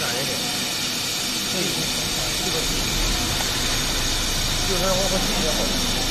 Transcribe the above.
哪一点？这已经很好，这个就是我们进去好。